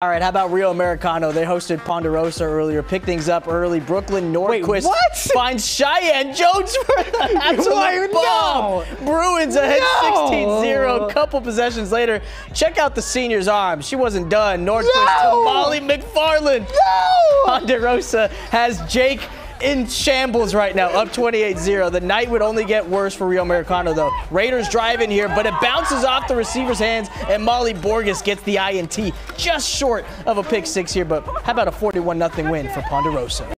All right, how about Rio Americano? They hosted Ponderosa earlier. Pick things up early. Brooklyn Nordquist what? finds Cheyenne Jones for the absolute bomb. Bruins ahead No. 16-0. Couple possessions later. Check out the senior's arm. She wasn't done. Nordquist No. to Molly McFarland. No! Ponderosa has Jake in shambles right now, up 28-0. The night would only get worse for Rio Americano, though. Raiders drive in here, but it bounces off the receiver's hands, and Molly Borges gets the INT just short of a pick six here. But how about a 41-0 win for Ponderosa?